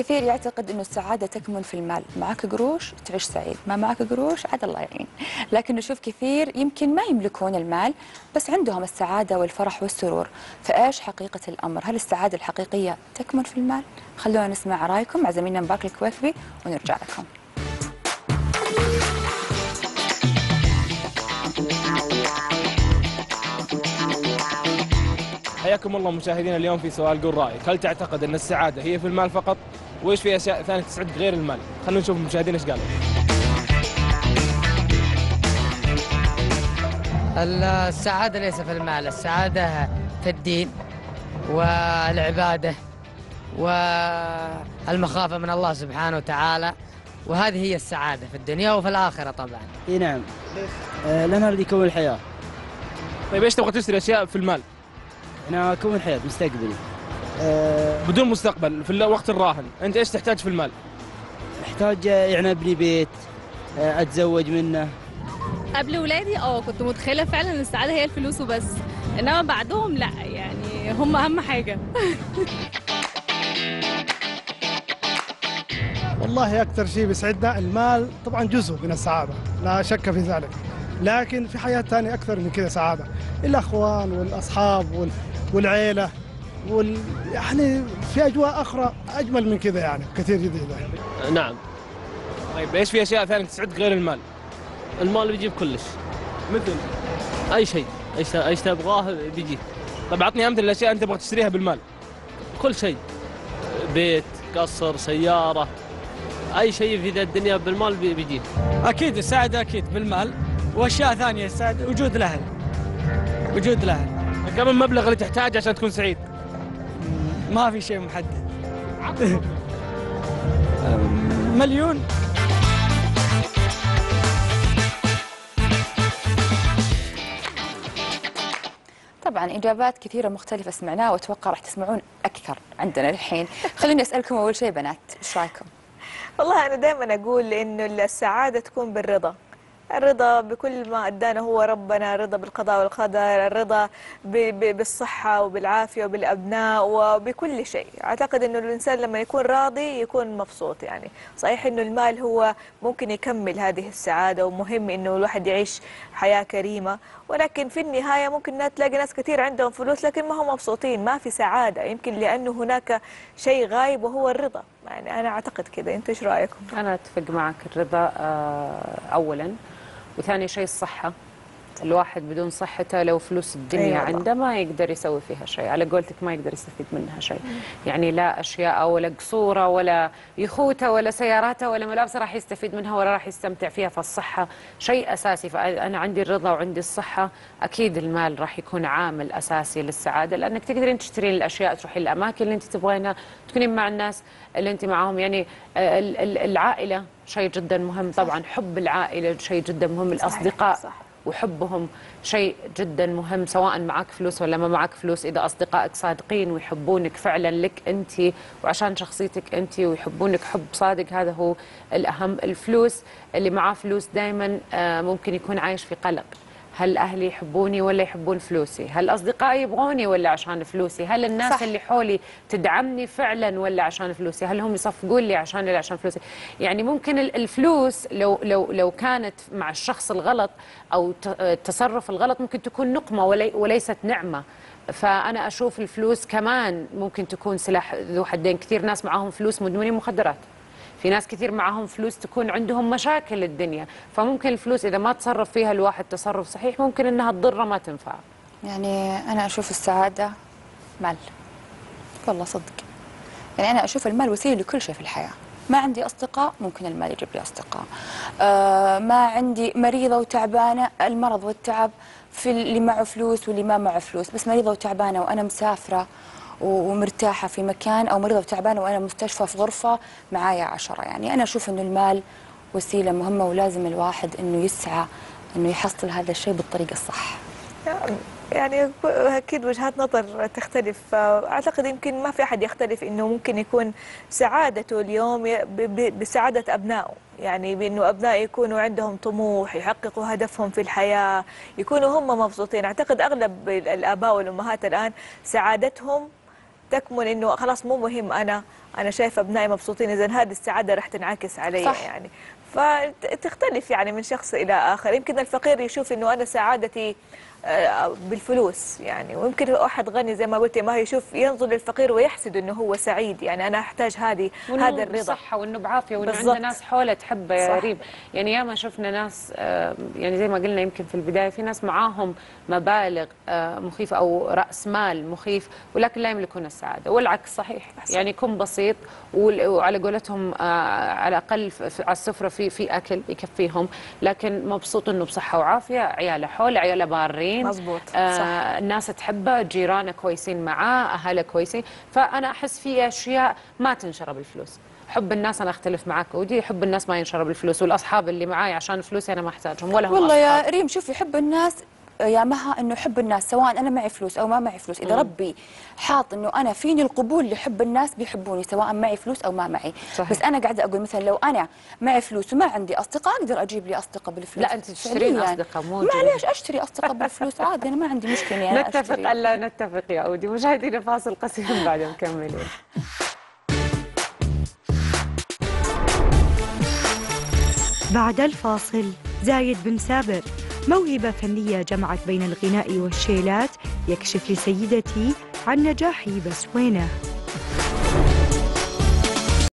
الكثير يعتقد أنه السعادة تكمن في المال. معك قروش تعيش سعيد ما معك قروش عاد الله يعين. لكن نشوف كثير يمكن ما يملكون المال بس عندهم السعادة والفرح والسرور. فإيش حقيقة الأمر؟ هل السعادة الحقيقية تكمن في المال؟ خلونا نسمع رأيكم. مع زميلنا مبارك الكويكبي ونرجع لكم. حياكم الله مشاهدينا اليوم في سؤال قول رأيك. هل تعتقد أن السعادة هي في المال فقط؟ وايش في أشياء ثانية تسعدك غير المال؟ خلونا نشوف المشاهدين إيش قالوا. السعادة ليس في المال السعادة في الدين والعبادة والمخافة من الله سبحانه وتعالى وهذه هي السعادة في الدنيا وفي الآخرة طبعا. إي نعم. آه لأن هذا يكون الحياة. طيب إيش تبغى تشتري أشياء في المال؟ أنا اكون الحياة مستقبلي. بدون مستقبل في الوقت الراهن. أنت إيش تحتاج في المال؟ أحتاج آه، يعني أبني بيت آه أتزوج منه. قبل ولادي؟ آه كنت متخيلة فعلا ان السعادة هي الفلوس وبس. إنما بعدهم لا يعني هم أهم حاجة. والله أكثر شيء بيسعدنا المال طبعا جزء من السعادة لا شك في ذلك. لكن في حياة ثانية أكثر من كذا سعادة. الأخوان والأصحاب وال... وال... يعني في أجواء أخرى أجمل من كذا يعني كثير جدا نعم. طيب إيش في أشياء ثانية تسعدك غير المال؟ المال بيجيب كلش. مثل؟ أي شيء. إيش إيش تبغاه بيجيب طيب اعطني أمثلة الاشياء أنت تبغى تشتريها بالمال. كل شيء. بيت قصر سيارة. أي شيء في ذا الدنيا بالمال بي- بيجيب أكيد السعاده أكيد بالمال. وأشياء ثانية السعاده وجود الأهل. وجود الأهل. كم المبلغ اللي تحتاجه عشان تكون سعيد؟ ما في شيء محدد. مليون. طبعا إجابات كثيرة مختلفة سمعناها وأتوقع راح تسمعون أكثر عندنا الحين. خليني أسألكم أول شيء بنات إيش رأيكم؟ والله أنا دائما أقول إنه السعادة تكون بالرضا. الرضا بكل ما أدانا هو ربنا الرضا بالقضاء والقدر الرضا بالصحة وبالعافية وبالأبناء وبكل شيء. أعتقد إنه الإنسان لما يكون راضي يكون مبسوط يعني. صحيح إنه المال هو ممكن يكمل هذه السعادة ومهم إنه الواحد يعيش حياة كريمة ولكن في النهاية ممكن تلاقي ناس كثير عندهم فلوس لكن ما هم مبسوطين ما في سعادة. يمكن لأنه هناك شيء غايب وهو الرضا. يعني أنا أعتقد كذا. أنتوا إيش رأيكم؟ أنا أتفق معك. الرضا آه، أولا وثاني شيء الصحة. الواحد بدون صحته لو فلوس الدنيا أي والله. عنده ما يقدر يسوي فيها شيء. على قولتك ما يقدر يستفيد منها شيء. يعني لا أشياء ولا قصورة ولا يخوته ولا سياراته ولا ملابسه راح يستفيد منها ولا راح يستمتع فيها. فالصحة شيء أساسي. فأنا عندي الرضا وعندي الصحة. أكيد المال راح يكون عامل أساسي للسعادة. لأنك تقدرين تشترين الأشياء تروحين الأماكن اللي أنت تبغينها تكونين مع الناس اللي أنت معاهم. يعني آه، ال- ال- العائلة شيء جدا مهم. طبعا حب العائلة شيء جدا مهم. الأصدقاء صح. وحبهم شيء جدا مهم سواء معك فلوس ولا ما معك فلوس. إذا أصدقائك صادقين ويحبونك فعلا لك أنت وعشان شخصيتك أنت ويحبونك حب صادق هذا هو الأهم. الفلوس اللي معاه فلوس دائما ممكن يكون عايش في قلق. هل أهلي يحبوني ولا يحبون فلوسي؟ هل أصدقائي يبغوني ولا عشان فلوسي؟ هل الناس صح. اللي حولي تدعمني فعلا ولا عشان فلوسي؟ هل هم يصفقون لي عشان ولا عشان فلوسي؟ يعني ممكن ال- الفلوس لو لو لو كانت مع الشخص الغلط أو التصرف الغلط ممكن تكون نقمة ولي وليست نعمة. فأنا أشوف الفلوس كمان ممكن تكون سلاح ذو حدين. كثير ناس معاهم فلوس مدمنين مخدرات. في ناس كثير معاهم فلوس تكون عندهم مشاكل الدنيا فممكن الفلوس إذا ما تصرف فيها الواحد تصرف صحيح ممكن إنها تضره ما تنفعه يعني أنا أشوف السعادة مال. والله صدق. يعني أنا أشوف المال وسيلة لكل شيء في الحياة. ما عندي أصدقاء ممكن المال يجيب لي أصدقاء. آه ما عندي مريضة وتعبانة المرض والتعب في اللي معه فلوس واللي ما معه فلوس. بس مريضة وتعبانة وأنا مسافرة و- ومرتاحة في مكان أو مريضة وتعبانة وأنا مستشفى في غرفة معايا عشرة. يعني أنا أشوف إنه المال وسيلة مهمة ولازم الواحد إنه يسعى إنه يحصل هذا الشيء بالطريقة الصح. يعني أكيد وجهات نظر تختلف. أعتقد يمكن ما في أحد يختلف إنه ممكن يكون سعادته اليوم بسعادة أبنائه. يعني بإنه ابنائه يكونوا عندهم طموح يحققوا هدفهم في الحياة يكونوا هم مبسوطين. أعتقد أغلب ال- الآباء والأمهات الآن سعادتهم تكمن إنه خلاص مو مهم. أنا أنا شايفة ابنائي مبسوطين. اذا هذه السعادة راح تنعكس علي صح. يعني. فتختلف يعني من شخص إلى آخر. يمكن الفقير يشوف إنه أنا سعادتي بالفلوس يعني. ويمكن واحد غني زي ما قلت ما يشوف ينظر للفقير ويحسد إنه هو سعيد. يعني أنا أحتاج هذه هذا الرضا. بصحة وانه بعافية وإنه. عنده ناس حولة تحبه يا. ريم يعني ياما شفنا ناس يعني زي ما قلنا يمكن في البداية في ناس معاهم مبالغ آه، مخيفه أو رأس مال مخيف ولكن لا يملكون السعادة. والعكس صحيح. يعني يكون بسيط وعلى قولتهم آه، على الأقل على السفرة في في أكل يكفيهم لكن مبسوط إنه بصحة وعافية عياله حول عياله بارين. مزبوط. آه صح. الناس تحبه جيرانه كويسين معاه اهله كويسين فأنا أحس في أشياء ما تنشرى بالفلوس حب الناس أنا أختلف معك ودي حب الناس ما ينشرى بالفلوس والأصحاب اللي معاي عشان فلوسي أنا ما أحتاجهم ولا هم والله أصحاب. يا ريم شوفي حب الناس يا مها إنه حب الناس سواء أنا معي فلوس أو ما معي فلوس إذا. ربي حاط إنه أنا فيني القبول لحب الناس بيحبوني سواء معي فلوس أو ما معي صحيح. بس أنا قاعدة أقول مثلا لو أنا معي فلوس وما عندي أصدقاء أقدر أجيب لي أصدقاء بالفلوس لا، أنت تشترين فعلياً. أصدقاء، مو معليش أشتري أصدقاء بالفلوس عادي أنا ما عندي مشكلة يعني نتفق أشتري. ألا نتفق يا أودي مشاهدينا فاصل قصير بعد مكملين بعد الفاصل زايد بن سابر موهبة فنية جمعت بين الغناء والشيلات يكشف لسيدتي عن نجاحي بس وينه